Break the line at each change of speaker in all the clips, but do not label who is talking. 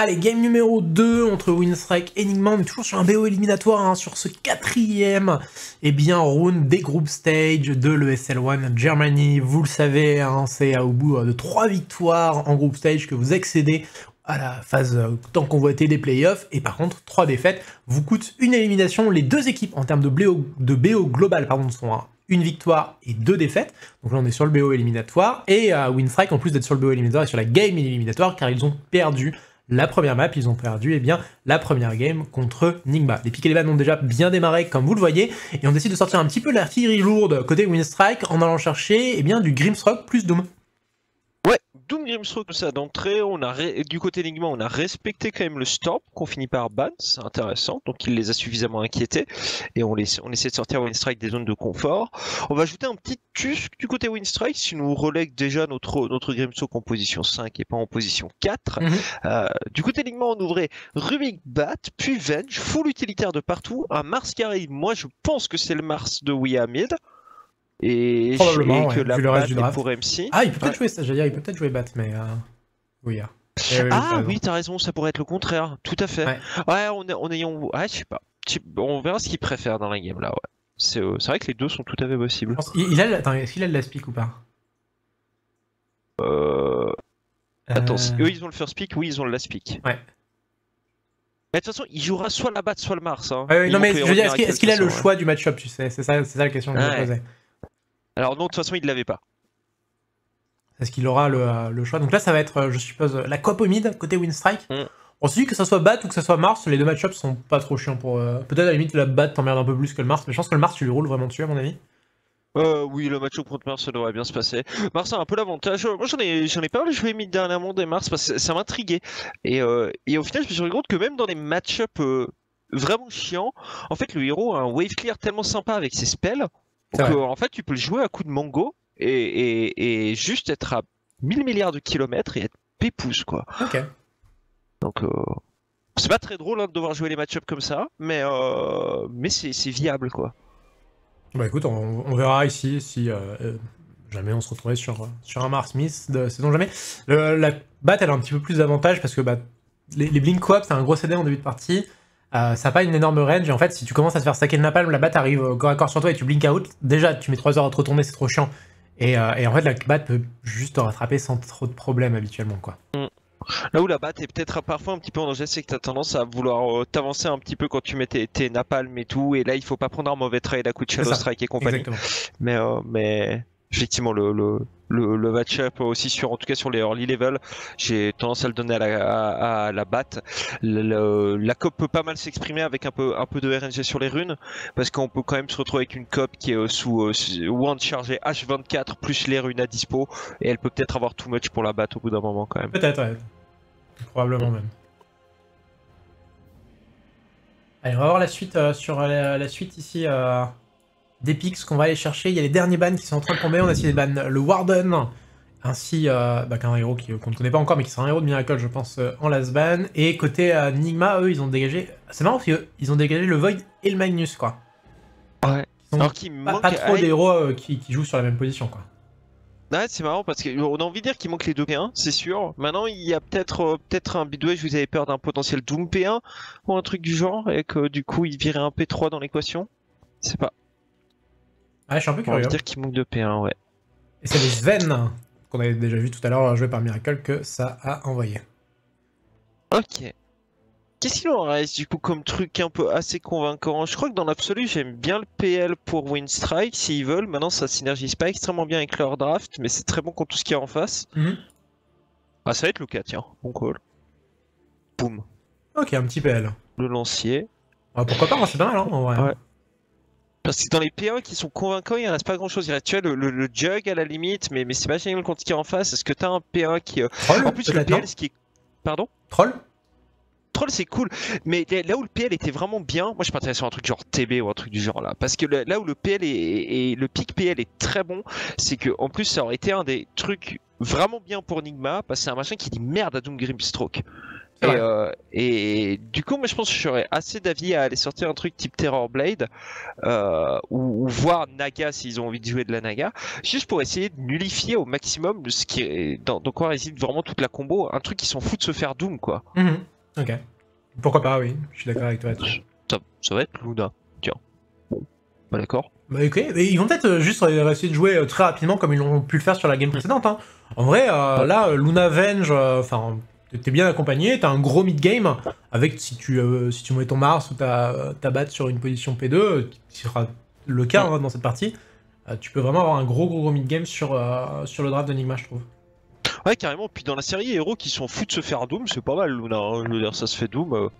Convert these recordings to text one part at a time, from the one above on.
Allez, game numéro 2 entre Winstrike et Enigma, on est toujours sur un BO éliminatoire, hein, sur ce quatrième eh bien, round des group stage de l'ESL1 Germany. Vous le savez, hein, c'est au bout de 3 victoires en group stage que vous accédez à la phase euh, tant convoitée des playoffs, et par contre, 3 défaites vous coûtent une élimination. Les deux équipes, en termes de BO, de BO global, pardon, sont à une victoire et deux défaites. Donc là, on est sur le BO éliminatoire, et euh, Winstrike, en plus d'être sur le BO éliminatoire, est sur la game éliminatoire, car ils ont perdu la première map, ils ont perdu eh bien, la première game contre Nigma. Les piques les ont déjà bien démarré, comme vous le voyez, et on décide de sortir un petit peu l'artillerie lourde côté Winstrike en allant chercher eh bien, du Grimsrock plus Doom.
Doom Grimstroke, comme ça d'entrée, on a du côté Enigma, on a respecté quand même le stop qu'on finit par ban, c'est intéressant, donc il les a suffisamment inquiétés et on, on essaie de sortir Winstrike des zones de confort. On va ajouter un petit Tusk du côté Winstrike si nous relègue déjà notre, notre Grimstroke en position 5 et pas en position 4. Mhm. Euh, du côté Enigma, on ouvrait Rubik Bat, puis Venge, full utilitaire de partout, un Mars carré, moi je pense que c'est le Mars de Mid et,
Probablement,
que la
le reste du draft.
pour MC.
Ah, il peut peut-être jouer ça, dire, il peut peut-être jouer Bat, mais euh... oui. Hein.
Eh ah oui, t'as raison, ça pourrait être le contraire, tout à fait. Ouais, on, est, on ayant, ouais, je sais pas. On verra ce qu'il préfère dans la game là, ouais. C'est euh, vrai que les deux sont tout à fait possibles.
Il, a, attends, est-ce qu'il a le last pick ou pas?
Euh. Attends, euh... eux ils ont le first pick, oui ils ont le last pick.
Ouais.
Mais de toute façon, il jouera soit la batte, soit le Mars. Hein.
non, mais je veux dire, est-ce qu'il a le choix du match-up, tu sais? C'est ça, ça la question que je me posais.
Alors, non, de toute façon, il l'avait pas.
Est-ce qu'il aura le, le, choix? Donc là, ça va être, euh, je suppose, la Coop mid côté Winstrike. Mm. On se dit que ça soit Bat ou que ça soit Mars, les deux match-ups sont pas trop chiants pour. Euh, peut-être à la limite, la Bat t'emmerde un peu plus que le Mars, mais je pense que le Mars, tu lui roules vraiment dessus, à mon avis.
Euh, oui, le match contre Mars, ça devrait bien se passer. Mars a un peu l'avantage. Moi, j'en ai, j'en ai pas mal joué mid dernièrement des Mars parce que ça m'intriguait. Et, euh, et au final, je me suis rendu compte que même dans des match-up euh, vraiment chiants, en fait, le héros a un wave clear tellement sympa avec ses spells. En fait, tu peux le jouer à coup de mango et, et, et juste être à 1000 milliards de kilomètres et être pépouze, quoi.
Ok.
Donc, euh, c'est pas très drôle hein, de devoir jouer les match-up comme ça, mais, euh, mais c'est, c'est viable, quoi.
Bah écoute, on, verra ici si euh, jamais on se retrouvait sur, sur un Mars Smith de saison jamais. la batte elle a un petit peu plus d'avantages parce que bah, les, les Blink Coop c'est un gros CD en début de partie. Euh, ça n'a pas une énorme range et en fait si tu commences à te faire stacker le napalm, la batte arrive corps à corps sur toi et tu blink out. Déjà tu mets 3 heures à te retourner, c'est trop chiant. Et, et, en fait la batte peut juste te rattraper sans trop de problèmes habituellement quoi.
Mm. Là où la batte est peut-être parfois un petit peu en danger, c'est que tu as tendance à vouloir euh, t'avancer un petit peu quand tu mets tes, tes napalm et tout, et là il faut pas prendre un mauvais trade à coup de Shadow Strike et compagnie. Mais, euh, mais effectivement, le, le, le, le match-up aussi sur, en tout cas sur les early level, j'ai tendance à le donner à la, à, la batte. la cop peut pas mal s'exprimer avec un peu, un peu de RNG sur les runes, parce qu'on peut quand même se retrouver avec une cop qui est euh, sous euh, one chargé H24 plus les runes à dispo, et elle peut peut-être avoir too much pour la batte au bout d'un moment quand même.
Peut-être. Probablement même. Allez, on va voir la suite euh, sur la, suite ici euh, des picks qu'on va aller chercher. Il y a les derniers bans qui sont en train de tomber. On a essayé de ban le Warden, ainsi euh, bah, qu'un héros qu'on ne connaît pas encore, mais qui sera un héros de Miracle, je pense, en last ban. Et côté Nigma, eux, ils ont dégagé. C'est marrant parce qu'ils ont dégagé le Void et le Magnus, quoi.
Ouais.
Alors qu'il pas, pas, trop d'héros qui, qui jouent sur la même position, quoi.
Ouais, c'est marrant parce qu'on a envie de dire qu'il manque les deux P1, c'est sûr. Maintenant, il y a peut-être euh, peut-être un bidouet, je vous avais peur d'un potentiel Doom P1 ou un truc du genre, et que du coup, il virait un P3 dans l'équation. C'est pas.
Ah, je suis un peu curieux.
On va dire qu'il manque de P1, ouais.
Et c'est les Sven, qu'on avait déjà vu tout à l'heure joué par Miracle, que ça a envoyé.
Ok. Qu'est-ce qu'il en reste du coup comme truc un peu assez convaincant? Je crois que dans l'absolu j'aime bien le PL pour Winstrike s'ils veulent. Maintenant ça synergise pas extrêmement bien avec leur draft, mais c'est très bon contre tout ce qu'il y a en face. Mhm. Ah ça va être le cas tiens, bon call. Boum.
Ok, un petit PL.
Le lancier.
Ah, pourquoi pas, c'est pas mal hein, en vrai. Ouais.
Parce que dans les P1 qui sont convaincants, il reste pas grand chose. Il reste tu vois, le, jug à la limite, mais, mais c'est pas génial contre y a en face. Est-ce que t'as un P1 qui. Euh,
Troll,
en plus, le PL, ce qui est. Pardon?
Troll?
Troll c'est cool, mais là où le PL était vraiment bien, moi je partirais sur un truc genre TB ou un truc du genre là, parce que là où le PL est, le pic PL est très bon, c'est que en plus ça aurait été un des trucs vraiment bien pour Nigma, parce que c'est un machin qui dit merde à Doom Grimstroke. Euh, et, du coup, moi je pense que j'aurais assez d'avis à aller sortir un truc type Terror Blade euh, ou, voir Naga s'ils ont envie de jouer de la Naga, juste pour essayer de nullifier au maximum ce qui est dans, quoi réside vraiment toute la combo, un truc qui s'en fout de se faire Doom quoi.
Mhm. Ok. Pourquoi pas, oui, je suis d'accord avec toi.
Ça, ça va être Luna, tiens. Bon, bah d'accord.
Bah ok, mais ils vont peut-être euh, juste essayer de jouer très rapidement comme ils l'ont pu le faire sur la game précédente. Hein. En vrai, là, Luna Venge, enfin T'es bien accompagné, t'as un gros mid-game, avec si tu, euh, si tu mets ton Mars ou ta, batte sur une position P2, qui sera le cas hein, dans cette partie, euh, tu peux vraiment avoir un gros gros, gros mid-game sur, euh, sur le draft d'Enigma, je trouve.
Ouais, carrément, puis dans la série, héros qui sont fous de se faire Doom, c'est pas mal, Luna. Hein. Je veux dire, ça se fait Doom.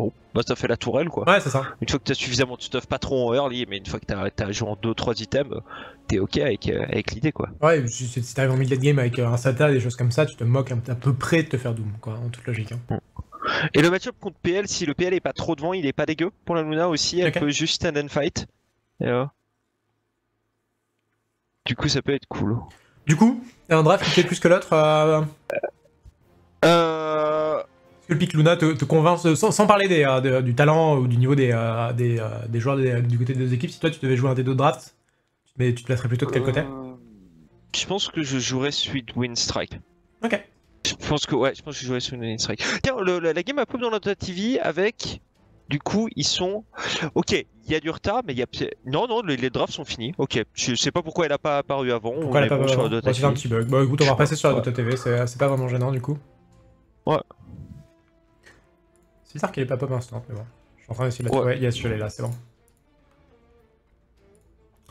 Bon, bah ça fait la tourelle quoi.
Ouais, c'est ça.
Une fois que t'as suffisamment de stuff, pas trop en early, mais une fois que t'as as joué en 2-3 items, t'es ok avec, euh, avec l'idée quoi.
Ouais, si, t'arrives en mid game avec un SATA, des choses comme ça, tu te moques à peu près de te faire Doom quoi, en toute logique. Hein. Mm.
Et le match-up contre PL, si le PL est pas trop devant, il est pas dégueu pour la Luna aussi, elle peut juste stand and fight. Du coup, ça peut être cool.
Du coup, un draft qui fait plus que l'autre
euh... euh
le pic Luna te, convainc, sans, parler euh, du talent ou du niveau des, euh, euh, des, joueurs du côté des équipes, si toi tu devais jouer un des deux drafts, mais tu te placerais plutôt de quel côté
Je pense que je jouerais Sweet Wind Strike.
Ok.
Je pense que ouais, je pense que je jouerais Sweet Wind Strike. Tiens, la, game a pop dans notre TV avec du coup, ils sont. Ok, il y a du retard, mais il y a. Non, non, les, drafts sont finis. Ok, je sais pas pourquoi elle a pas apparu avant.
Pourquoi elle a pas apparu avant C'est un petit bug. Bon, écoute, on va repasser sur la Dota TV, c'est pas vraiment gênant du coup.
Ouais.
C'est bizarre qu'il ait pas pop instant, mais bon. Je suis en train d'essayer de la trouver. Yes, je l'ai là, c'est bon.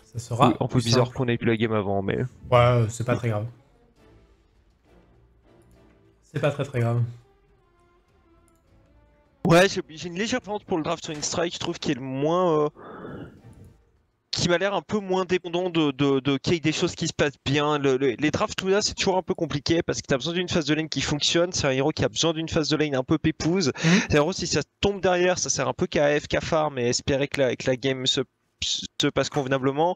Ça sera.
un peu bizarre qu'on ait plus la game avant, mais.
Ouais, c'est pas très grave. C'est pas très très grave.
Ouais, j'ai une légère préférence pour le draft sur Strike, je trouve qu'il est le moins. Euh, qui m'a l'air un peu moins dépendant de, de, qu'il y ait des choses qui se passent bien. les drafts tout là, c'est toujours un peu compliqué parce que tu as besoin d'une phase de lane qui fonctionne. C'est un héros qui a besoin d'une phase de lane un peu pépouse. Mhm. C'est un héros, si ça tombe derrière, ça sert un peu qu'à AF, qu'à farm et espérer que la, que la game se, se passe convenablement.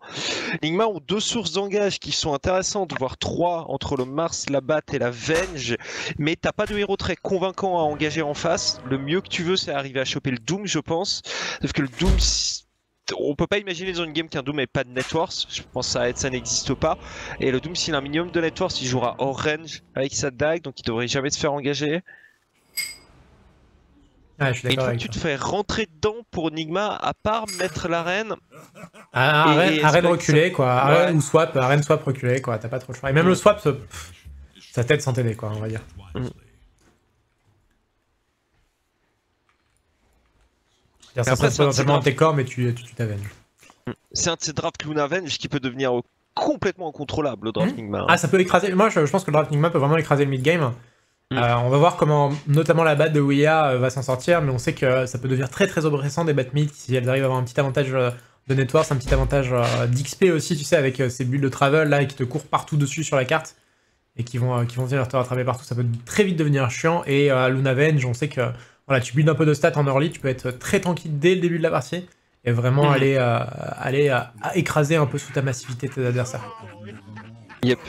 Ligma ont deux sources d'engage qui sont intéressantes, voire trois entre le Mars, la Bat et la Venge, mais t'as pas de héros très convaincant à engager en face. Le mieux que tu veux, c'est arriver à choper le Doom, je pense. Sauf que le Doom, on peut pas imaginer dans une game qu'un Doom ait pas de networks. Je pense que ça, ça n'existe pas. Et le Doom, s'il a un minimum de networks, il jouera hors range avec sa dague, donc il devrait jamais se faire engager.
Ah, je suis et une fois
que tu te fais rentrer dedans pour Enigma, à part mettre l'arène.
Ah, arène, reculée, quoi. Arène ou swap, arène swap reculé, quoi. T'as pas trop le choix. Et même le swap, ça t'aide sans t'aider, quoi, on va dire. Mm. Ça potentiellement tes corps, mais tu t'avenges.
C'est un de ces drafts Luna Venge qui peut devenir complètement incontrôlable, le draft Nigma. Hein.
Ah, ça peut écraser. Moi, je, pense que le draft Nigma peut vraiment écraser le mid-game. Mm. Euh, on va voir comment, notamment la batte de Ouya euh, va s'en sortir, mais on sait que ça peut devenir très très oppressant des battes mid si elles arrivent à avoir un petit avantage euh, de network, un petit avantage d'XP aussi, tu sais, avec ces bulles de travel là qui te courent partout dessus sur la carte et qui vont, qui vont venir te rattraper partout. Ça peut très vite devenir chiant. Et à Luna Venge, on sait que voilà, tu builds un peu de stats en early, tu peux être très tranquille dès le début de la partie et vraiment mhm. aller, euh, aller à, écraser un peu sous ta massivité tes adversaires.
Yep.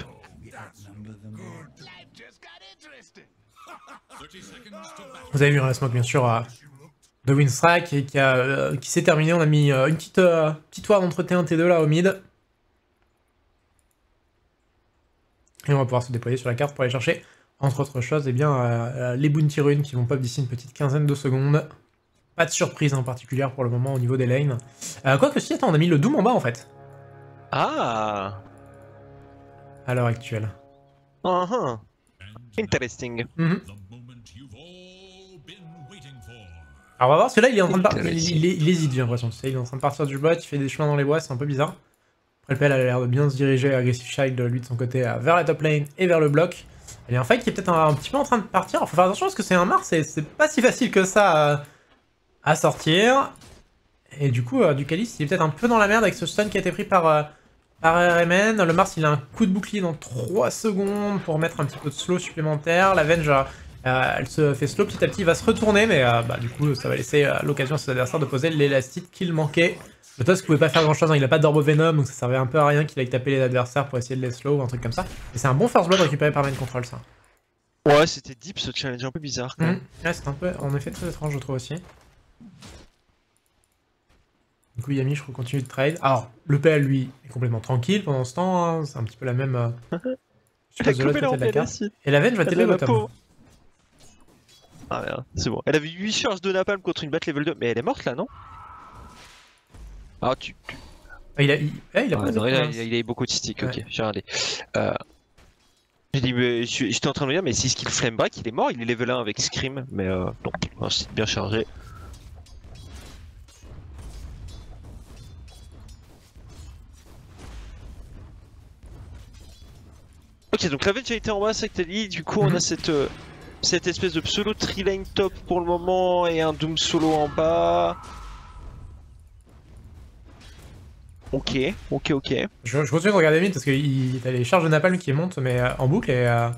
Vous avez vu un smoke bien sûr de Winstrike et qui, euh, qui s'est terminé. On a mis euh, une petite, petite ward entre T1 et T2 là au mid. Et on va pouvoir se déployer sur la carte pour aller chercher entre autres choses, eh bien, euh, euh, les bounty runes qui vont pop d'ici une petite quinzaine de secondes. Pas de surprise en particulier pour le moment au niveau des lanes. Euh, Quoique si, attends, on a mis le Doom en bas en fait.
Ah
À l'heure actuelle.
Uh -huh. Interesting.
Mhm. Alors on va voir, parce que là il est en train de il, il, hésite j'ai l'impression, tu sais, il est en train de partir du bot, il fait des chemins dans les bois, c'est un peu bizarre. Après le PL a l'air de bien se diriger, Aggressive Child lui de son côté vers la top lane et vers le bloc. Il y a un fight qui est peut-être un, petit peu en train de partir. Faut faire attention parce que c'est un Mars et c'est pas si facile que ça euh, à, sortir. Et du coup, euh, Ducalis, il est peut-être un peu dans la merde avec ce stun qui a été pris par, euh, RMN. Le Mars, il a un coup de bouclier dans 3 secondes pour mettre un petit peu de slow supplémentaire. La Venge, elle se fait slow petit à petit, il va se retourner, mais bah, du coup, ça va laisser l'occasion à ses adversaires de poser l'élastique qu'il manquait. Le Tusk pouvait pas faire grand chose, hein. il a pas d'orbe venom, donc ça servait un peu à rien qu'il aille taper les adversaires pour essayer de les slow ou un truc comme ça. Et c'est un bon first blood récupéré par main control ça.
Ouais, c'était deep ce challenge un peu bizarre quand même.
Ouais, c'est un peu, en effet, très étrange, je trouve aussi. Du coup, Yami, je crois, continue de trade. Alors, le PL, lui, est complètement tranquille pendant ce temps. hein, C'est un petit peu la même. euh, Je passe de l'autre la carte. Et la veine, je vais
Elle
télé
a la
bottom.
peau. Ah merde, c'est bon. Elle avait 8 charges de napalm contre une batte level 2, mais elle est morte là, non? Ah, tu. tu-
Ah, il a, il, ah, il a
Ouais,
pas
non,
de
il, a,
points.
il a- il a eu beaucoup de sticks,
Ouais.
ok, j'ai regardé. Euh... J'ai dit, mais je- j'étais en train de me dire, mais si skill flame break, il est mort, il est level 1 avec Scream, mais euh, non, site bien chargé. Ok, donc la venge a été en bas, c'est que t'as dit, du coup on
Mhm.
a cette, euh, cette espèce de pseudo tri-lane top pour le moment et un Doom solo en bas. Ok, ok, ok.
Je, continue de regarder mid parce qu'il a les charges de napalm qui montent mais euh, en boucle et, euh,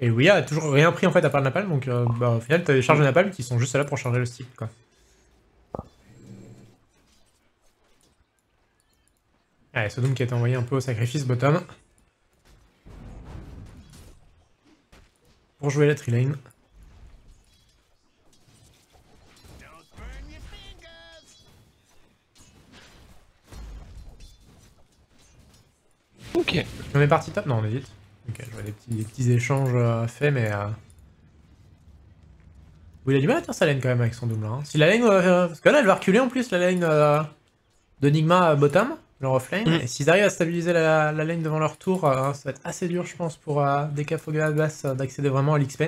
et a toujours rien pris en fait à part le napalm donc euh, bah, au final t'as des charges de napalm qui sont juste là pour charger le stick quoi. Allez, Sodom qui a été envoyé un peu au sacrifice bottom. Pour jouer la trilane.
Ok.
On est parti top Non, on est vite. Ok, je vois des petits, des petits échanges euh, faits, mais. Euh... Oui, il a du mal à tenir sa lane quand même avec son double. Hein. Si la lane. euh, parce que là, elle va reculer en plus, la lane euh, de Nigma bottom, leur offlane.
Mm.
Et s'ils arrivent à stabiliser la, la lane devant leur tour, euh, ça va être assez dur, je pense, pour euh, euh, d'accéder vraiment à l'XP.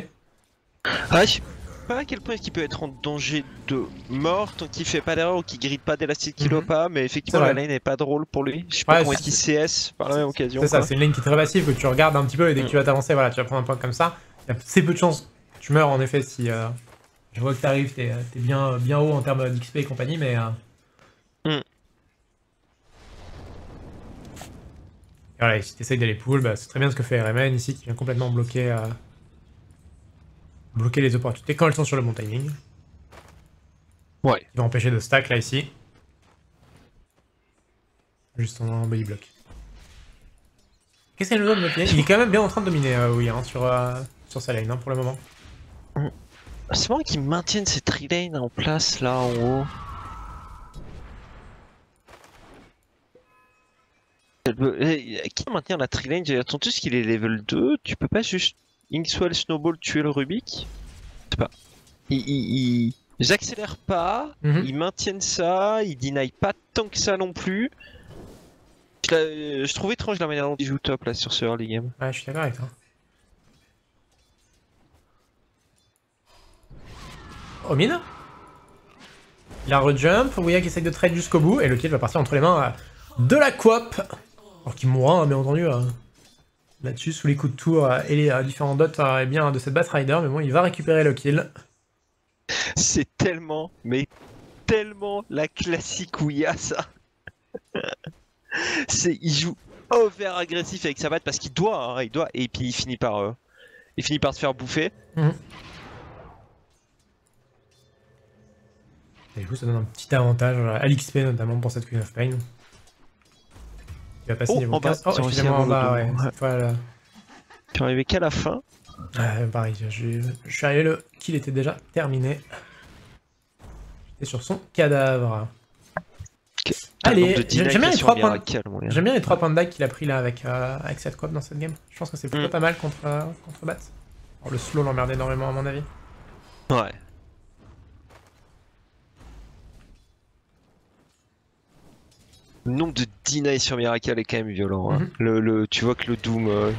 Ah, je sais pas à quel point est-ce qu'il peut être en danger de mort tant qu'il fait pas d'erreur ou qu'il grille pas d'élastique qu'il
Mhm.
pas, mais effectivement la lane est pas drôle pour lui. Je sais pas comment est-ce qu'il CS par la même occasion.
C'est ça, c'est une lane qui est très passive, que tu regardes un petit peu et dès que
Mm.
tu vas t'avancer, voilà, tu vas prendre un point comme ça. Il y a assez peu de chances tu meurs en effet si. euh, je vois que t'arrives, t'es t'es bien, bien haut en termes d'XP et compagnie, mais. euh,
Mm.
Et Voilà, si t'essayes d'aller pull, bah, c'est très bien ce que fait RMN ici, qui vient complètement bloquer, euh, bloquer les opportunités quand elles sont sur le bon timing.
Ouais.
Il va empêcher de stack là ici. Juste en body block. Qu'est-ce qu'elle nous donne notre Il est quand même bien en train de dominer, euh, oui, hein, sur, euh, sur sa lane hein, pour le moment.
C'est marrant qu'ils maintiennent ces tri lanes en place là en haut. Eh, Qui va maintenir la tri lane J'ai entendu qu'il est level 2. Tu peux pas juste Inkswell Snowball tuer le Rubik Je sais pas. Ils, ils, ils- ils accélèrent pas,
Mhm.
ils maintiennent ça, ils deny pas tant que ça non plus. Je, trouve étrange la manière dont ils jouent top là sur ce early game.
Ouais, je suis d'accord avec toi. Omin Il a rejump, Ouya qui essaye de trade jusqu'au bout, et le kill va partir entre les mains euh, de la coop. Alors qu'il mourra, hein, bien entendu, euh, là-dessus, sous les coups de tour euh, et les euh, différents dots euh, eh bien, de cette Bat Rider, mais bon, il va récupérer le kill.
C'est tellement, mais tellement la classique Ouya ça. C'est, il joue over agressif avec sa batte parce qu'il doit, hein, il doit, et puis il finit par, euh, il finit par se faire bouffer.
Et du coup, ça donne un petit avantage à l'XP, notamment pour cette Queen of Pain. Il va passer
Oh,
niveau
en bas,
15. Oh, en bas, ouais.
le dos.
Cette fois, là.
Qui est arrivé qu'à la fin.
Pareil, je, je suis arrivé le kill était déjà terminé. J'étais sur son cadavre. Allez, j'aime bien les trois points.
Miracle, mon gars.
J'aime bien les 3 points de dague qu'il a pris là avec, euh, avec cette coop dans cette game. Je pense que c'est plutôt
Mm.
pas mal contre, euh, contre Bat. Alors, le slow l'emmerde énormément à mon avis.
Ouais. Le nombre de deny sur Miracle est quand même violent. hein.
Mhm.
le, le- tu vois que le Doom. euh,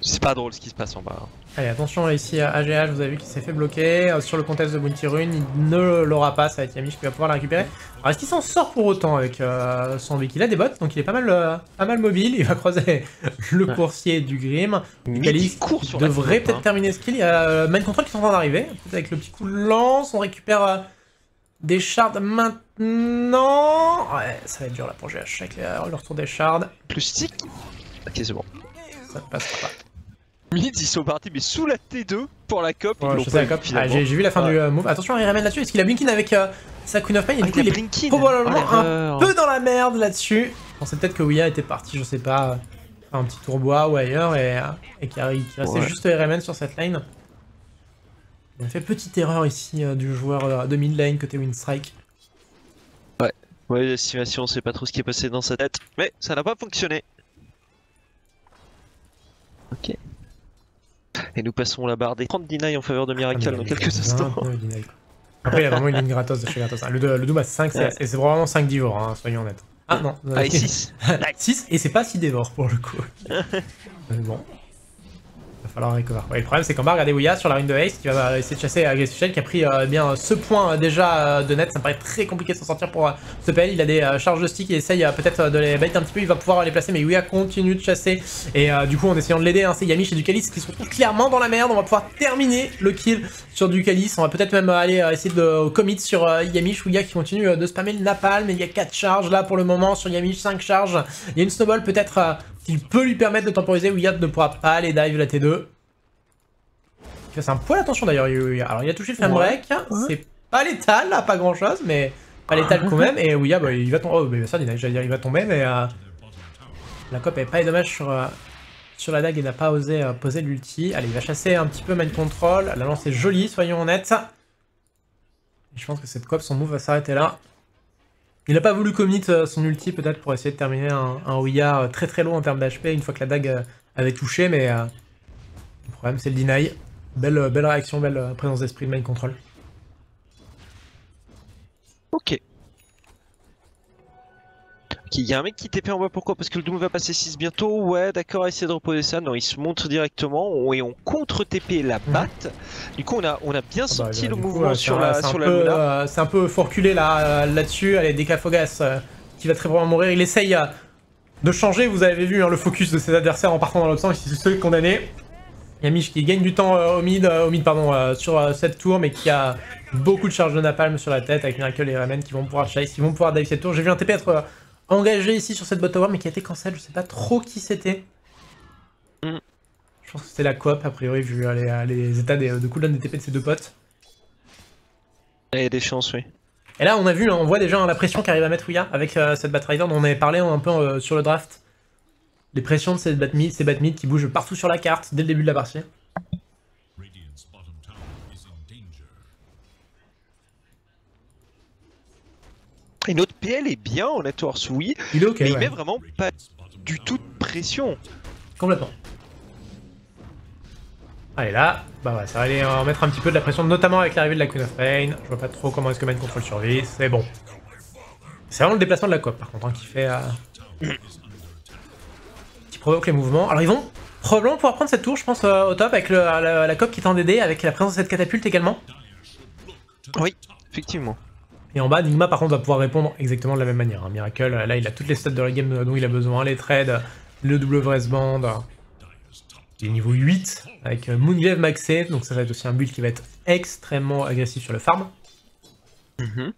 C'est pas drôle ce qui se passe en bas. hein.
Allez, attention ici à AGH, vous avez vu qu'il s'est fait bloquer. Euh, sur le contest de Bounty Rune, il ne l'aura pas, ça va être Yamish qui va pouvoir la récupérer. Alors est-ce qu'il s'en sort pour autant avec euh, son Vic? Il a des bottes, donc il est pas mal, euh, pas mal mobile. Il va croiser le
Ouais.
coursier du Grim. Calix
court sur la
devrait peut-être
hein.
terminer ce kill. Il y a euh, Mind Control qui est en train d'arriver. Avec le petit coup de lance, on récupère euh, des shards maintenant. Ouais, ça va être dur là pour GH avec le retour des shards.
Plus stick. Ok, c'est bon.
Ça ne passera pas.
Mid, ils sont partis, mais sous la T2 pour la COP.
Ouais, je. Ah. J'ai vu la fin
Ouais.
du euh, move. Attention, il ramène là-dessus. Est-ce qu'il a Blinkin avec euh, sa Queen of Pain? Et
Ah,
du coup,
il
il
a
est probablement
Oh,
un peu dans la merde là-dessus. On sait peut-être que Ouya était parti, je sais pas. un petit tourbois ou ailleurs et, et qui, qui restait juste RMN sur cette lane. Il a fait petite erreur ici euh, du joueur euh, de mid lane côté Windstrike.
Ouais, ouais, l'estimation, on sait pas trop ce qui est passé dans sa tête, mais ça n'a pas fonctionné. Ok. Et nous passons la barre des 30 deny en faveur de Miracle dans quelques instants.
Après, il y a vraiment une ligne gratos de chez Gratos. Le, le Doom a 5 CS, et c'est vraiment 5 divors, hein, soyons honnêtes.
Ah non, ah, 6.
6, et c'est pas si dévore pour le coup. bon va falloir recover. le problème c'est qu'on va regarder Ouya sur la rune de Ace qui va essayer de chasser Aggressive qui a pris euh, bien ce point euh, déjà euh, de net. Ça me paraît très compliqué de s'en sortir pour ce PL. Il a des charges de stick, il essaye peut-être de les bait un petit peu. Il va pouvoir les placer, mais Ouya continue de chasser. Et du coup, en essayant de l'aider, hein, c'est Yamish et Ducalis qui retrouvent clairement dans la merde. On va pouvoir terminer le kill sur Ducalis. On va peut-être même aller essayer de commit sur Yamish. Ouya qui continue de spammer le napalm. Mais il y a 4 charges là pour le moment sur Yamish, 5 charges. Il y a une snowball peut-être il peut lui permettre de temporiser, Wiyad ne pourra pas aller dive la T2. C'est un poil attention d'ailleurs, Alors il a touché le break, c'est pas létal, là, pas grand chose, mais pas létal quand même. Et Ouya, bah, il va tomber. Oh, mais ça, j'allais dire, il va tomber, mais euh, la cop avait pas les dommages sur, euh, sur la dague et n'a pas osé euh, poser l'ulti. Allez, il va chasser un petit peu mind control. La lance est jolie, soyons honnêtes. je pense que cette cop, son move va s'arrêter là. Il n'a pas voulu commit son ulti peut-être pour essayer de terminer un, un Ouya très très low en termes d'HP une fois que la dague avait touché, mais le problème c'est le deny. Belle, belle réaction, belle euh, présence d'esprit de main control.
Ok. Il y a un mec qui TP en bas, pourquoi? Parce que le Doom va passer 6 bientôt, ouais d'accord, essayer de reposer ça, non il se montre directement. Et on contre TP la mhm. batte. Du coup on a, on a bien ah bah, senti le mouvement sur la, sur la
euh, C'est un peu forculé là, là-dessus, allez Decafogas euh, qui va très probablement mourir, il essaye de changer, vous avez vu hein, le focus de ses adversaires en partant dans l'autre sens, il se fait condamné. Yamish qui gagne du temps euh, au mid, euh, au mid pardon, euh, sur cette tour, mais qui a beaucoup de charges de napalm sur la tête avec Miracle et Ramen qui vont pouvoir chase, qui vont pouvoir dive cette tour. J'ai vu un TP être engagé ici sur cette bot tower, mais qui a été cancel, je sais pas trop qui c'était. Mm. Je pense que c'était la coop, a priori, vu les, états de cooldown des TP de ces deux potes.
Il y a des chances, oui.
Et là, on a vu, on voit déjà la pression qu'arrive à mettre Ouya avec cette Batrider dont on avait parlé un peu sur le draft les pressions de ces Batmid, ces Batmid qui bougent partout sur la carte dès le début de la partie.
Et notre PL est bien en networks, oui.
Il est ok.
Mais il met vraiment pas du tout de pression.
Complètement. Allez là, bah ouais, ça va aller en mettre un petit peu de la pression, notamment avec l'arrivée de la Queen of Pain. Je vois pas trop comment est-ce que Mind Control survit, c'est bon. C'est vraiment le déplacement de la COP par contre hein, qui fait... Euh, provoque les mouvements. Alors ils vont probablement pouvoir prendre cette tour, je pense, euh, au top, avec la, COP qui est en DD, avec la présence de cette catapulte également.
Oui, effectivement.
Et en bas, Nigma par contre va pouvoir répondre exactement de la même manière. Hein. Miracle, là il a toutes les stats de la game dont il a besoin, les trades, le WS band. Il est niveau 8 avec Moonglaive maxé, donc ça va être aussi un build qui va être extrêmement agressif sur le farm. Mm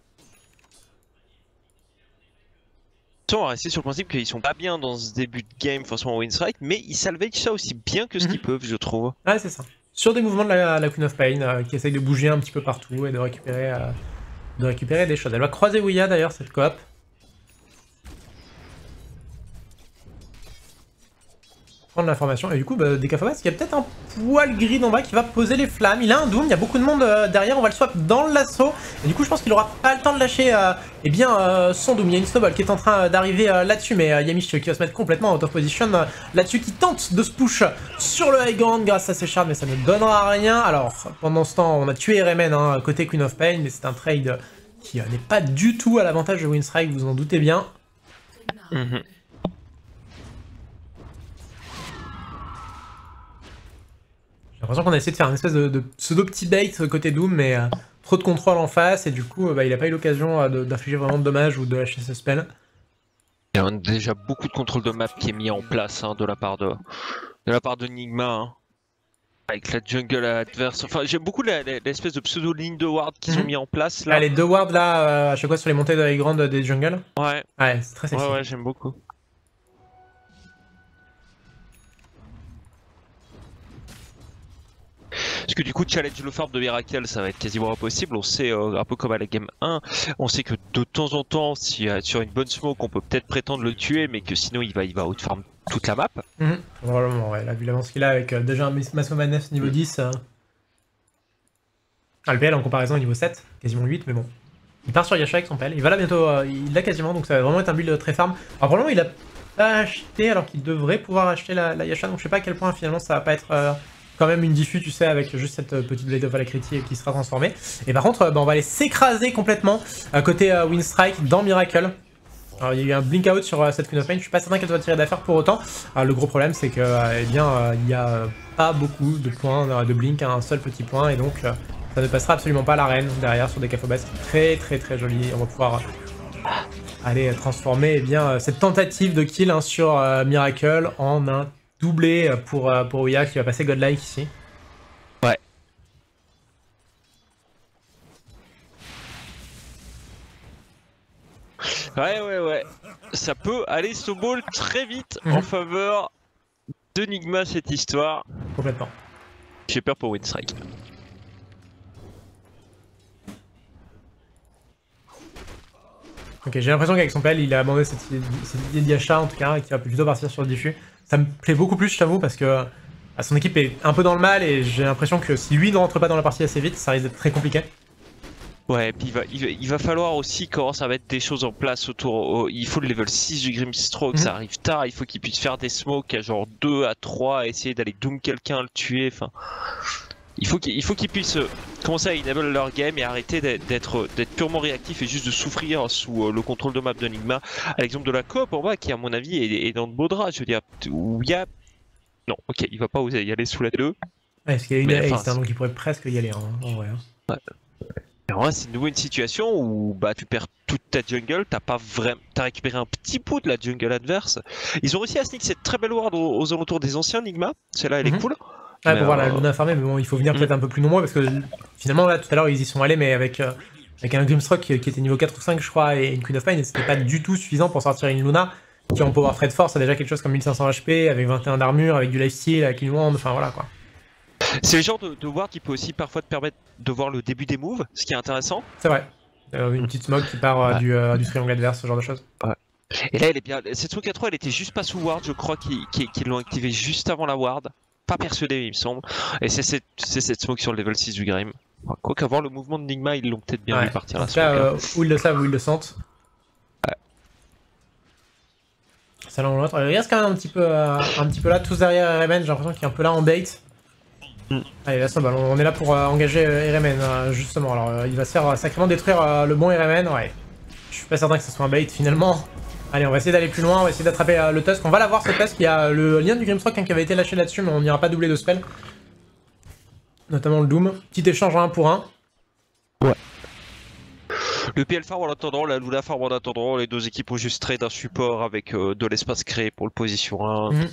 on va rester sur le principe qu'ils sont pas bien dans ce début de game, forcément Winstrike, mais ils salvage ça aussi bien que ce qu'ils mhm. peuvent, je trouve.
Ouais, c'est ça. Sur des mouvements de la, Queen of Pain, euh, qui essaye de bouger un petit peu partout et de récupérer, euh, de récupérer des choses. Elle va croiser Ouya d'ailleurs, cette coop. Prendre l'information. Et du coup, bah, Decafobas, il y a peut-être un poil gris en bas qui va poser les flammes. Il a un Doom, il y a beaucoup de monde euh, derrière, on va le swap dans l'assaut. Et du coup, je pense qu'il aura pas le temps de lâcher euh, eh bien, euh, son Doom. Il y a une snowball qui est en train d'arriver là-dessus, mais Yamish qui va se mettre complètement out of position là-dessus, qui tente de se push sur le high ground grâce à ses shards, mais ça ne donnera rien. Alors, pendant ce temps, on a tué RMN hein, côté Queen of Pain, mais c'est un trade qui n'est pas du tout à l'avantage de Winstrike, vous en doutez bien. Mhm. J'ai l'impression qu'on a essayé de faire une espèce de, pseudo petit bait côté Doom, mais euh, trop de contrôle en face, et du coup, euh, bah, il a pas eu l'occasion euh, d'infliger vraiment de dommages ou de lâcher ce spell.
Il y a déjà beaucoup de contrôle de map qui est mis en place hein, de la part de, de la part de Nigma. Hein. Avec la jungle adverse. Enfin, j'aime beaucoup l'espèce de pseudo ligne de ward qu'ils ont mhm. mis en place là.
Ah, les deux wards là, à chaque fois sur les montées de la des jungles?
Ouais.
Ouais, c'est très sexy.
Ouais, ouais, j'aime beaucoup. Parce que du coup, challenge le farm de Miracle, ça va être quasiment impossible. On sait, euh, un peu comme à la game 1, on sait que de temps en temps, si, sur une bonne smoke, on peut peut-être prétendre le tuer, mais que sinon il va, il va outfarm toute la map.
Mmh. Vraiment, ouais, là, vu l'avance qu'il a avec déjà un Masomanef niveau 10. Ah, le PL en comparaison au niveau 7, quasiment 8, mais bon. Il part sur Yasha avec son PL, il va là bientôt, il l'a quasiment, donc ça va vraiment être un build très farm. Alors probablement il a pas acheté alors qu'il devrait pouvoir acheter la, Yasha, donc je sais pas à quel point finalement ça va pas être quand même une diffus, tu sais, avec juste cette euh, petite Blade of Alacrity qui sera transformée. Et par contre, euh, bah, on va aller s'écraser complètement à côté euh, Windstrike dans Miracle. Alors, il y a eu un blink out sur cette Queen of Pain, je suis pas certain qu'elle soit tirer d'affaire pour autant. le gros problème, c'est que, eh bien, il y a pas beaucoup de points de blink, un seul petit point, et donc ça ne passera absolument pas la reine derrière sur des Cafobas. Très très très joli. On va pouvoir aller transformer eh bien, cette tentative de kill hein, sur Miracle en un doublé pour, euh, pour Ouya qui va passer Godlike ici.
Ouais. Ouais, ouais, ouais. Ça peut aller snowball très vite en mhm. faveur de Nigma cette histoire.
Complètement.
J'ai peur pour Windstrike.
Ok, j'ai l'impression qu'avec son PL, il a abandonné cette, idée d'achat en tout cas, et qu'il va plutôt partir sur le diffus ça me plaît beaucoup plus, je t'avoue, parce que euh, son équipe est un peu dans le mal et j'ai l'impression que si lui ne rentre pas dans la partie assez vite, ça risque d'être très compliqué.
Ouais, et puis il va, il, va, falloir aussi commencer à mettre des choses en place autour. il faut le level 6 du Grimstroke, ça mhm. arrive tard, il faut qu'il puisse faire des smokes à genre 2 à 3, essayer d'aller doom quelqu'un, le tuer, enfin. Il faut qu'il qu puissent euh, commencer à enable leur game et arrêter d'être purement réactif et juste de souffrir sous euh, le contrôle de map de Nigma. À l'exemple de la coop en bas qui à mon avis est, dans de beaux draps, je veux dire, où il y a... Non, ok, il va pas oser y aller sous la 2. Ouais,
parce qu'il y a une ace, hein, donc il pourrait presque y aller hein, en vrai. Hein.
Ouais. c'est de nouveau une situation où bah, tu perds toute ta jungle, t'as pas vraiment, t'as récupéré un petit bout de la jungle adverse. Ils ont réussi à sneak cette très belle ward aux, alentours des anciens Nigma, celle-là elle est mhm. cool.
Ouais, pour voir la Luna farmer, mais bon, il faut venir peut-être mm. un peu plus nombreux parce que finalement, là, tout à l'heure, ils y sont allés, mais avec, euh, avec un Grimstroke qui, était niveau 4 ou 5, je crois, et une Queen of Pain, c'était pas du tout suffisant pour sortir une Luna qui en power trade force a déjà quelque chose comme 1500 HP, avec 21 d'armure, avec du lifesteal, avec une wand, enfin voilà quoi.
C'est le genre de, de ward qui peut aussi parfois te permettre de voir le début des moves, ce qui est intéressant.
C'est vrai. Euh, une petite smoke qui part euh, du, du, triangle adverse, ce genre de choses.
Ouais. Et là, elle est bien. Cette smoke à 3, elle était juste pas sous ward, je crois qu'ils l'ont activé juste avant la ward pas persuadé, il me semble. Et c'est cette, cette, smoke sur le level 6 du Grim. Quoi qu'avoir le mouvement de Nigma, ils l'ont peut-être bien vu partir
là. Là, euh, où ils le savent, où ils le sentent. Ouais. Ça l'un l'autre. Il reste quand même un petit peu, euh, un petit peu là, tous derrière RMN. J'ai l'impression qu'il est un peu là en bait. Mm. Allez, là, ça On est là pour euh, engager RMN, justement. Alors, il va se faire sacrément détruire le bon RMN. Ouais. Je suis pas certain que ce soit un bait finalement. Allez, on va essayer d'aller plus loin, on va essayer d'attraper euh, le Tusk. On va l'avoir ce Tusk, il y a le lien du Grimstroke hein, qui avait été lâché là-dessus, mais on n'ira pas doubler de spell. Notamment le Doom. Petit échange en 1 pour 1.
Ouais. Le PL farm en attendant, la Luna farm en attendant, les deux équipes ont juste trade un support avec euh, de l'espace créé pour le position 1. Mhm.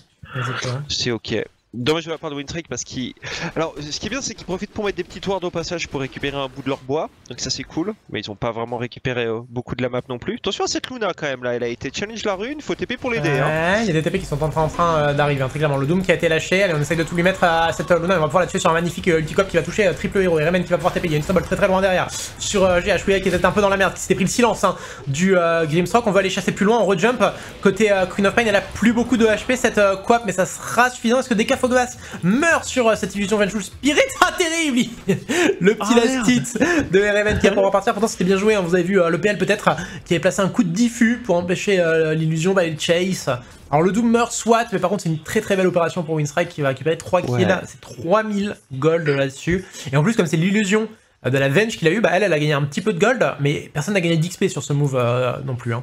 C'est ok. Dommage de la part de Wintrick parce qu'il. Alors, ce qui est bien, c'est qu'ils profitent pour mettre des petits wards au passage pour récupérer un bout de leur bois. Donc, ça, c'est cool. Mais ils ont pas vraiment récupéré euh, beaucoup de la map non plus. Attention à cette Luna quand même là. Elle a été challenge la rune. Faut TP pour l'aider.
Hein. Ouais, il y a des TP qui sont en train, en train euh, d'arriver. Hein. Le Doom qui a été lâché. Allez, on essaye de tout lui mettre à cette Luna. On va pouvoir la tuer sur un magnifique euh, ulticop qui va toucher triple héros. Et Remen qui va pouvoir TP. Il y a une snowball très très loin derrière. Sur GH, qui était un peu dans la merde. Qui s'était pris le silence hein, du Grimstroke. On va aller chasser plus loin. On rejump. Côté Queen of Pain, elle a plus beaucoup de HP cette Quap. Mais ça sera suffisant. Parce que des Foglas meurt sur euh, cette illusion Vengeful Spirit. Ah, terrible Le petit ah, last hit de RMN qui a pour repartir. Pourtant, c'était bien joué. Hein. Vous avez vu euh, le PL peut-être qui avait placé un coup de diffus pour empêcher euh, l'illusion d'aller le chase. Alors le Doom meurt soit, mais par contre c'est une très très belle opération pour Winstrike qui va récupérer 3 kills, c'est 3000 gold là-dessus. Et en plus comme c'est l'illusion de la Venge qu'il a eu, bah elle, elle a gagné un petit peu de gold, mais personne n'a gagné d'XP sur ce move non plus. Hein.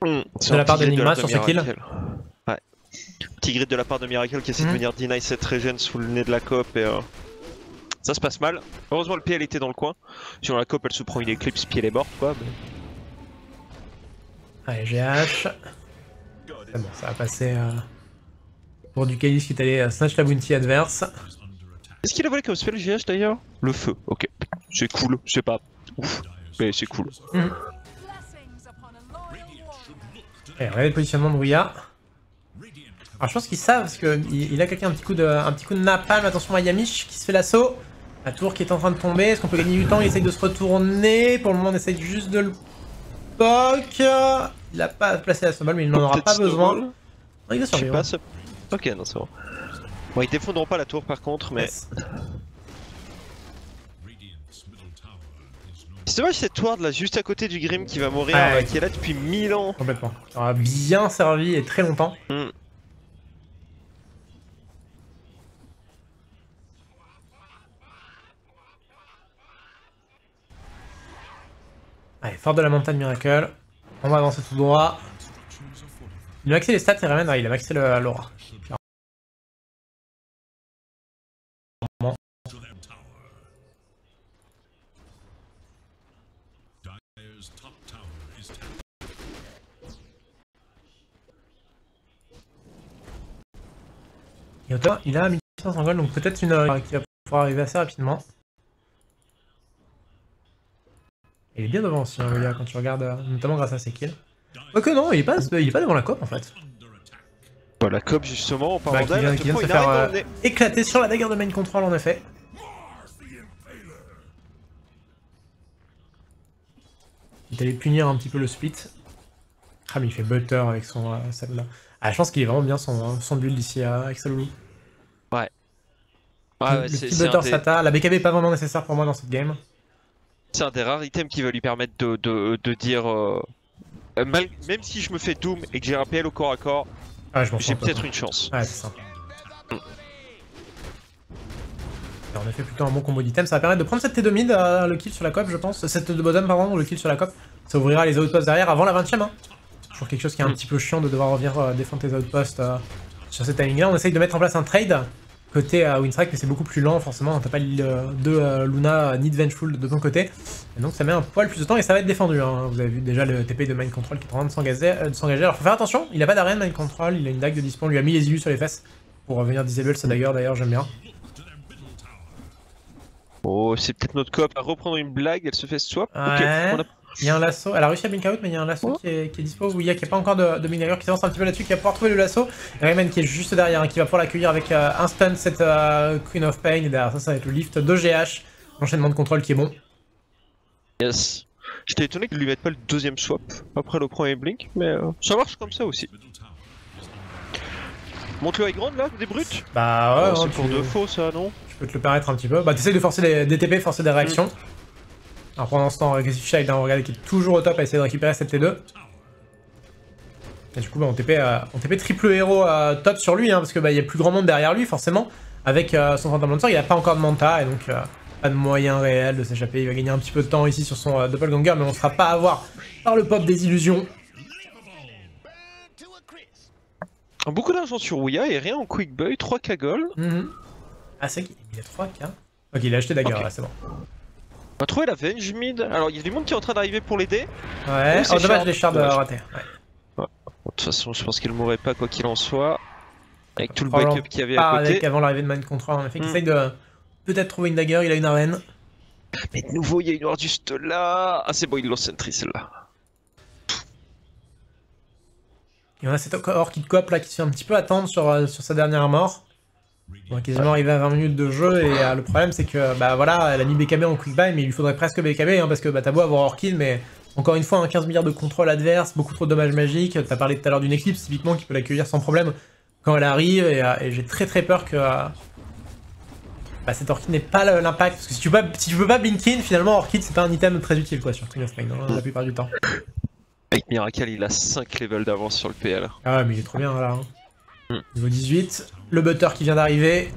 Hmm, de la part d'Enigma sur ce kill.
Petit grid de la part de Miracle qui essaie de mhm. venir deny cette regen sous le nez de la coop et euh, ça se passe mal. Heureusement le PL était dans le coin. Sur la coop elle se prend une éclipse puis elle est morte quoi.
Allez GH. C'est bon, ça va passer euh, pour du Kailis qui est allé euh, snatch la bounty adverse.
Est-ce qu'il a volé comme spell GH d'ailleurs? Le feu, ok. C'est cool, je sais pas. Ouf, mais c'est cool. Mmh.
Allez, regardez le positionnement de Rouya. Alors je pense qu'ils savent parce qu'il a quelqu'un un petit coup de un petit coup de napalm. Attention à Yamish qui se fait l'assaut. La tour qui est en train de tomber. Est-ce qu'on peut gagner du temps? Il essaye de se retourner. Pour le moment on essaye juste de le poke. Il a pas placé la snowball mais il n'en aura pas besoin. il va survivre.
Pas, ok, non, c'est bon. Bon, ils défendront pas la tour par contre, mais. C'est dommage cette ward là juste à côté du Grim qui va mourir, euh, qui est là depuis 1000 ans.
Complètement. Ça aura bien servi et très longtemps.
Hmm.
De la montagne Miracle. On va avancer tout droit. Il a maxé les stats et Remen, il a maxé l'aura. il a 1500 gold, donc peut-être une heure qui va pouvoir arriver assez rapidement. Il est bien devant aussi, hein, quand tu regardes, euh, notamment grâce à ses kills. Quoique non, il est pas, il est pas devant la cop en fait.
la cop justement, on parle
bah, qui vient, de se faire euh, éclater sur la dagger de main control en effet. Il est allé punir un petit peu le split. Ah mais il fait butter avec son euh, là. Ah je pense qu'il est vraiment bien son, son build ici avec
Ouais.
Ouais, le, petit butter Sata, la BKB est pas vraiment nécessaire pour moi dans cette game.
C'est un des rares items qui va lui permettre de, de, de dire... Euh, euh, même si je me fais Doom et que j'ai un PL au corps à corps, ah, j'ai peut-être une chance.
Ouais, c'est ça. Mm. On a fait plutôt un bon combo d'items, ça va permettre de prendre cette T2 mid, euh, le kill sur la cop je pense, cette de bottom pardon, le kill sur la cop, ça ouvrira les outposts derrière avant la 20 ème hein. Toujours quelque chose qui est un mm. petit peu chiant de devoir revenir défendre tes outposts sur ce timing là, on essaye de mettre en place un trade, côté à Winstrike, mais c'est beaucoup plus lent, forcément, t'as pas de euh, Luna ni de Vengeful de ton côté, et donc ça met un poil plus de temps et ça va être défendu. Hein. Vous avez vu déjà le TP de Mind Control qui est en train de s'engager. Euh, Alors faut faire attention, il a pas d'arène Mind Control, il a une dague de dispo, on lui a mis les illus sur les fesses pour revenir disable sa dagger d'ailleurs, j'aime bien.
Oh, c'est peut-être notre coop à reprendre une blague, elle se fait swap.
Ouais. Il y a un lasso, elle a réussi à blink out, mais il y a un lasso qui, est, qui, est, dispo. Où il y a, qui a pas encore de, de qui s'avance un petit peu là-dessus, qui va pouvoir trouver le lasso. Et Rayman qui est juste derrière, hein, qui va pouvoir l'accueillir avec euh, un stun, cette euh, Queen of Pain. Et derrière ça, ça va être le lift de GH. L'enchaînement de contrôle qui est bon.
Yes. J'étais étonné qu'ils lui mettent pas le deuxième swap après le premier blink, mais euh, ça marche comme ça aussi. Monte le high ground là, des brutes
Bah ouais,
oh, c'est pour de faux ça, non?
Tu peux te le permettre un petit peu. Bah t'essayes de forcer des, des TP, forcer des réactions. Mm. Alors pendant ce temps, Aggressive Child, hein, regardez, qui est toujours au top à essayer de récupérer cette T2. Et du coup, bah, on, TP, euh, on TP triple héros à top sur lui, hein, parce qu'il bah, y a plus grand monde derrière lui, forcément. Avec euh, son Phantom il n'a pas encore de Manta, et donc euh, pas de moyen réel de s'échapper. Il va gagner un petit peu de temps ici sur son Doppelganger, mais on ne sera pas à voir par le pop des illusions.
Beaucoup d'argent sur Ouya et rien en Quick Boy, 3k gold.
Mhm. Ah, c'est qu'il y a 3k Ok, il a acheté Dagger, là, c'est bon.
On va trouver la Venge mid. Alors il y a du monde qui est en train d'arriver pour l'aider.
Ouais, oh, dommage les shards ratés.
Ouais. De toute façon, je pense qu'il mourrait pas quoi qu'il en soit. Avec tout le backup qu'il y avait à côté.
Avec avant l'arrivée de Mind Control, en effet, il hmm. essaye de peut-être trouver une dagger, il a une arène.
Mais de nouveau, il y a une ward juste là. Ah, c'est bon, il lance sentry celle-là.
Et on a cette Orchid Cop là qui se fait un petit peu attendre sur, euh, sur sa dernière mort. On est quasiment arrivé à 20 minutes de jeu et euh, le problème c'est que bah voilà, elle a mis BKB en quick buy mais il lui faudrait presque BKB hein, parce que bah, t'as beau avoir Orchid mais encore une fois, 15 milliards de contrôle adverse, beaucoup trop de dommages magiques, t'as parlé tout à l'heure d'une Eclipse typiquement qui peut l'accueillir sans problème quand elle arrive et, euh, j'ai très très peur que euh, bah, cette Orchid n'ait pas l'impact parce que si tu, peux pas, si tu peux pas blink in finalement Orchid c'est pas un item très utile quoi sur King of hein, la plupart du temps.
Avec Miracle il a 5 levels d'avance sur le PL.
Ah ouais mais il est trop bien là. Hein. Niveau 18, le butter qui vient d'arriver.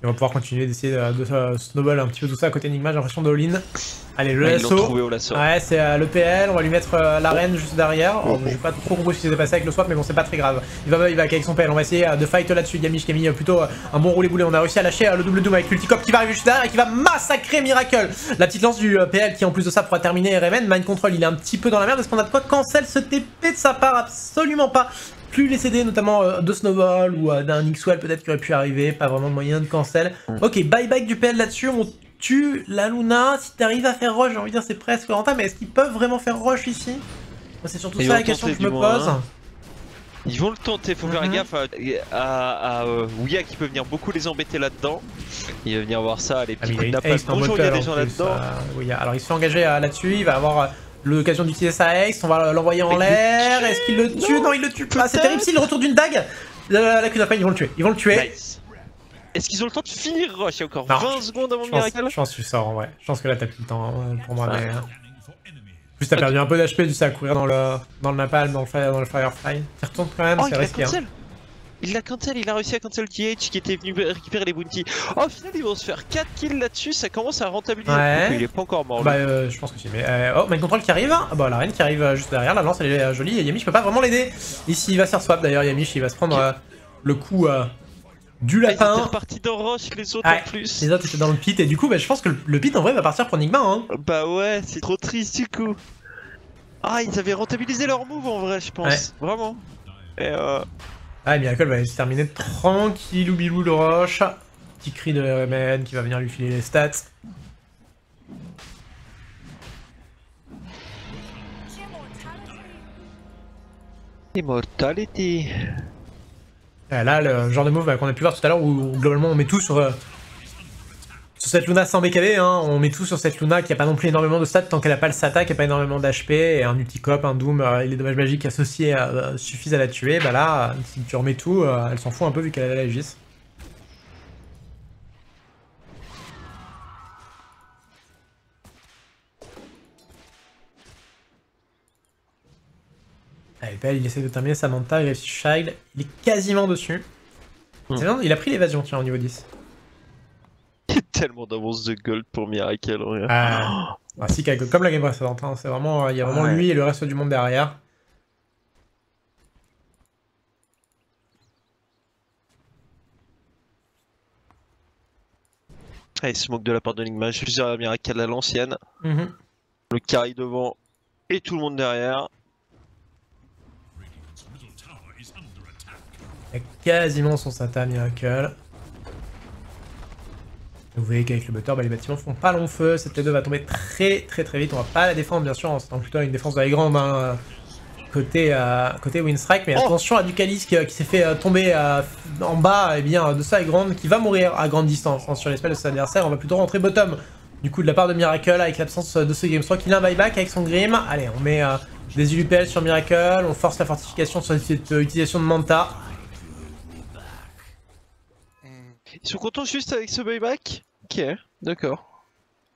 Et on va pouvoir continuer d'essayer de, snowball un petit peu tout ça à côté Enigma, j'ai l'impression de all-in. Allez, le lasso. Ouais, c'est euh, le PL, on va lui mettre euh, l'arène juste derrière. Oh, j'ai pas trop compris ce qui s'est passé avec le swap, mais bon, c'est pas très grave. Il va, il va avec son PL, on va essayer euh, de fight là-dessus. Yamish qui a mis plutôt un bon roulé boulet. On a réussi à lâcher le double doom avec l'ulticop qui va arriver juste derrière et qui va massacrer Miracle. La petite lance du PL qui en plus de ça pourra terminer Reven. Mind Control, il est un petit peu dans la merde. Est-ce qu'on a de quoi cancel ce TP de sa part? Absolument pas plus les CD, notamment euh, de Snowball ou euh, d'un Xwell peut-être qui aurait pu arriver, pas vraiment de moyen de cancel. Mm. Ok, bye bye du PL là-dessus, on tue la Luna, si t'arrives à faire rush, j'ai envie de dire c'est presque rentable, mais est-ce qu'ils peuvent vraiment faire rush ici? C'est surtout ça la question que je me pose. Hein.
Ils vont le tenter, faut faire mhm. gaffe à, euh, Ouya qui peut venir beaucoup les embêter là-dedans. Il va venir voir ça, les petits ah, coups de Bonjour, il y a des gens là-dedans.
Alors il se fait engager là-dessus, il va avoir l'occasion d'utiliser sa Hex, on va l'envoyer en l'air, est-ce qu'il le tue? Non, il le tue pas, c'est terrible s'il retourne d'une dague la, la ils vont le tuer. Ils vont le tuer.
Est-ce qu'ils ont le temps de finir Rush? Il y a encore 20 secondes avant le miracle?
Je pense que tu sors, ouais. Je pense que là, t'as plus le temps hein, pour moi. Mais... En plus, t'as perdu un peu d'HP, du sais, à courir dans le, dans le napalm, dans le, dans le Firefly. Tu retournes quand même,
oh,
c'est risqué. Hein.
Il l'a cancel, il a réussi à cancel TH qui était venu récupérer les bounties. Oh, au final, ils vont se faire 4 kills là-dessus, ça commence à rentabiliser.
Ouais.
il est pas encore mort.
Bah, euh, je pense que si. Mais, euh, oh, main control qui arrive. Ah, bah, la reine qui arrive euh, juste derrière. La lance, elle est jolie. Et Yamish peut pas vraiment l'aider. Ici, il va se faire swap d'ailleurs. Yamish, il va se prendre le coup du lapin.
Ils étaient repartis dans Roche, les autres en plus.
Les autres étaient dans le pit. Et du coup, bah, je pense que le pit en vrai va partir pour Nigma. Hein.
Bah, ouais, c'est trop triste du coup. Ah, ils avaient rentabilisé leur move en vrai, je pense. Vraiment. Et euh.
Ah, Miracle va se terminer tranquille ou bilou le roche. Petit cri de RMN qui va venir lui filer les stats.
Immortality.
là, le genre de move qu'on a pu voir tout à l'heure où globalement on met tout sur, euh, sur cette Luna sans BKB, hein, on met tout sur cette Luna qui a pas non plus énormément de stats tant qu'elle a pas le Sata, qui a pas énormément d'HP, et un Ulticop, un Doom, euh, les dommages magiques associés euh, suffisent à la tuer, bah là, si tu remets tout, euh, elle s'en fout un peu vu qu'elle a la Aegis. Allez, il essaie de terminer sa Manta, il réussit Child, il est quasiment dessus. Hmm. Il a pris l'évasion, tiens, au niveau 10
tellement d'avance de gold pour Miracle.
Ah, ah si, comme la game précédente, hein, c'est vraiment, il y a vraiment lui et le reste du monde derrière.
Allez, smoke de la part de Nigma, je suis à Miracle à l'ancienne.
Mhm.
Le carry devant et tout le monde derrière.
Il a quasiment son Sata Miracle. Vous voyez qu'avec le moteur, bah, les bâtiments font pas long feu. Cette T2 va tomber très très très vite. On va pas la défendre, bien sûr, en plutôt une défense de la grande hein, côté, euh, côté Windstrike. Mais oh attention à Ducalis qui, qui s'est fait euh, tomber euh, en bas et eh bien, de ça grande qui va mourir à grande distance hein, sur l'espèce de son adversaire. On va plutôt rentrer bottom. Du coup, de la part de Miracle, avec l'absence de ce Gamestroke, il a un buyback avec son Grim. Allez, on met des UPL sur Miracle. On force la fortification sur cette utilisation de Manta.
Ils sont contents juste avec ce buyback Ok, d'accord.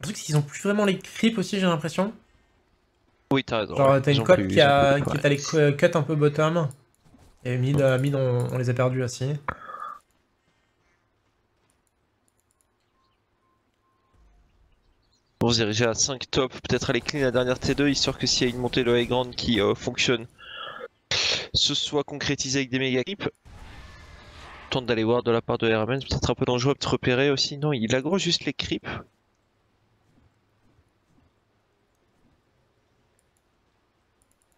Le truc, c'est qu'ils ont plus vraiment les creeps aussi, j'ai l'impression.
Oui, t'as raison.
Genre, t'as une cote qui, a, qui est allée cut un peu bottom. Et mid, euh, mid on, les a perdus aussi.
Bon, se diriger à 5 top, peut-être aller clean la dernière T2, histoire que s'il y a une montée de high ground qui euh, fonctionne, ce soit concrétisé avec des méga clips d'aller voir de la part de c'est peut-être un peu dangereux de repérer aussi. Non, il aggro juste les creeps.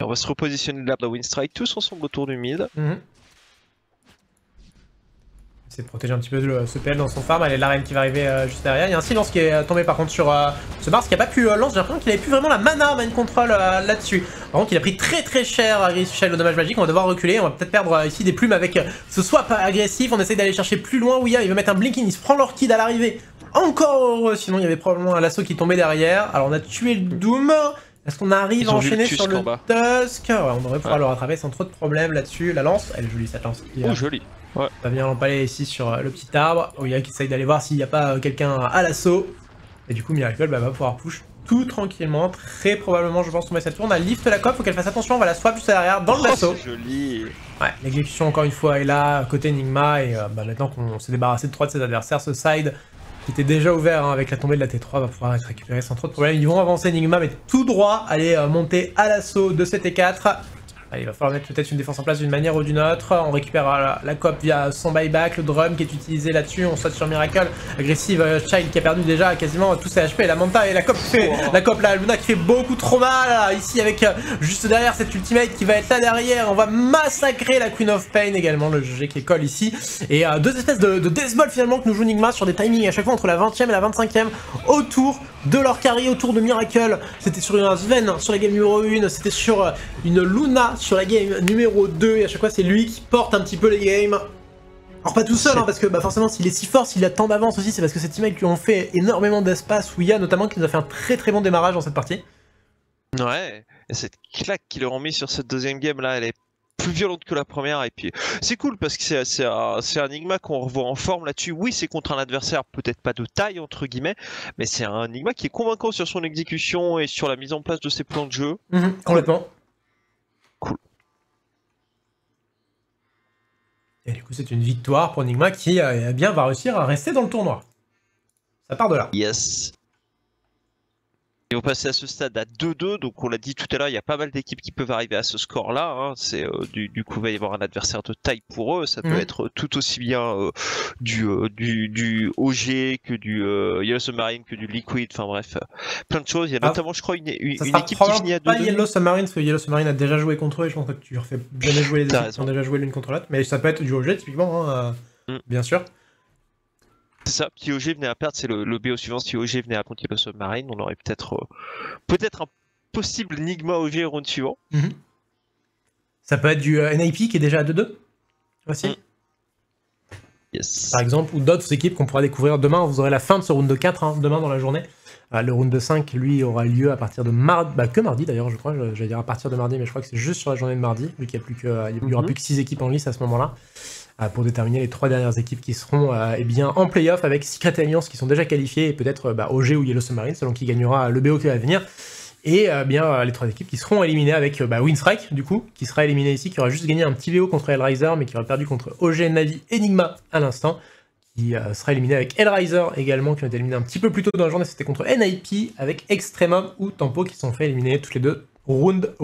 on va se repositionner de la de Windstrike, tous ensemble autour du mid.
Mhm. C'est de protéger un petit peu ce PL dans son farm. Allez, la reine qui va arriver euh, juste derrière. Il y a un silence qui est euh, tombé par contre sur euh, ce Mars qui a pas pu lance. J'ai l'impression qu'il avait plus vraiment la mana main control là-dessus. Par contre, il a pris très très cher agressif le dommage magique. On va devoir reculer. On va peut-être perdre ici des plumes avec ce swap agressif. On essaie d'aller chercher plus loin. Ouya, il veut mettre un blinking. Il se prend l'orchid à l'arrivée. Encore heureux. Sinon, il y avait probablement un lasso qui tombait derrière. Alors, on a tué le Doom. Est-ce qu'on arrive à enchaîner sur le Tusk? Ouais, On devrait pouvoir le rattraper sans trop de problèmes là-dessus. La lance, elle est jolie cette lance.
Oh, jolie. Ouais.
On va venir l'empaler ici sur euh, le petit arbre. Oya qui essaye d'aller voir s'il n'y a pas euh, quelqu'un à l'assaut. Et du coup, Miracle bah, va pouvoir push tout tranquillement. Très probablement, je pense, tomber cette tour. On a lift la cope, faut qu'elle fasse attention. On va la swap juste derrière dans le basso.
Oh, joli.
Ouais, l'exécution encore une fois est là, côté Enigma. Et euh, bah, maintenant qu'on s'est débarrassé de trois de ses adversaires, ce side qui était déjà ouvert hein, avec la tombée de la T3 va pouvoir être récupéré sans trop de problèmes. Ils vont avancer Enigma, mais tout droit, aller monter à l'assaut de ce T4 il va falloir mettre peut-être une défense en place d'une manière ou d'une autre. On récupère la, la cop via son buyback, le drum qui est utilisé là-dessus. On saute sur Miracle. Agressive euh, Child qui a perdu déjà quasiment tous ses HP. La Manta et la cop fait, la cop là, Luna qui fait beaucoup trop mal. Ici avec euh, juste derrière cette ultimate qui va être là derrière. On va massacrer la Queen of Pain également, le GG qui colle ici. Et euh, deux espèces de, de Death finalement que nous joue Nigma sur des timings à chaque fois entre la 20ème et la 25ème autour de leur carry autour de Miracle. C'était sur une Sven sur la game numéro 1, c'était sur une Luna sur la game numéro 2 et à chaque fois c'est lui qui porte un petit peu les games. Alors pas tout seul, hein, parce que bah, forcément s'il est si fort, s'il a tant d'avance aussi, c'est parce que ces teammates lui ont fait énormément d'espace, Ouya notamment qui nous a fait un très très bon démarrage dans cette partie.
Ouais, et cette claque qu'ils leur ont mis sur cette deuxième game là, elle est plus violente que la première et puis c'est cool parce que c'est c'est un, un Enigma qu'on revoit en forme là-dessus. Oui, c'est contre un adversaire peut-être pas de taille entre guillemets, mais c'est un Enigma qui est convaincant sur son exécution et sur la mise en place de ses plans de jeu.
Mhm, complètement.
Cool.
Et du coup, c'est une victoire pour Enigma qui euh, eh bien va réussir à rester dans le tournoi. Ça part de là.
Yes. Et on passer à ce stade à 2-2, donc on l'a dit tout à l'heure, il y a pas mal d'équipes qui peuvent arriver à ce score-là. Hein. C'est euh, du, du, coup, il va y avoir un adversaire de taille pour eux. Ça peut mm. être tout aussi bien euh, du, euh, du, du OG que du Yellow Submarine, que du Liquid. Enfin bref, plein de choses. Il y a ah. notamment, je crois, une, une, équipe qui finit à 2-2.
Pas Yellow Submarine, parce que Yellow Submarine a déjà joué contre eux et je pense que tu refais jamais jouer les équipes qui ont déjà joué l'une contre l'autre. Mais ça peut être du OG typiquement, hein, mm. bien sûr.
C'est ça, si OG venait à perdre, c'est le, le BO suivant. Si OG venait à continuer le submarine, on aurait peut-être euh, peut-être un possible Nigma OG au round suivant.
Mhm. Ça peut être du euh, NIP qui est déjà à 2-2 aussi. Mm.
Yes.
Par exemple, ou d'autres équipes qu'on pourra découvrir demain. Vous aurez la fin de ce round de 4 hein, demain dans la journée. Euh, le round de 5, lui, aura lieu à partir de mardi, bah, que mardi d'ailleurs, je crois. J'allais dire à partir de mardi, mais je crois que c'est juste sur la journée de mardi, vu qu'il n'y aura mhm. plus que 6 équipes en lice à ce moment-là. Euh, pour déterminer les trois dernières équipes qui seront euh, eh bien, en playoff avec Secret Alliance qui sont déjà qualifiées et peut-être bah, OG ou Yellow Submarine selon qui gagnera le BO qui va venir. Et bien les trois équipes qui seront éliminées avec bah, Winstrike, du coup, qui sera éliminé ici, qui aura juste gagné un petit BO contre Hellraiser, mais qui aura perdu contre OG, Navi, Enigma à l'instant, qui sera éliminé avec Hellraiser également, qui ont été éliminés un petit peu plus tôt dans la journée, c'était contre NIP, avec Extremum ou Tempo, qui sont fait éliminer tous les deux round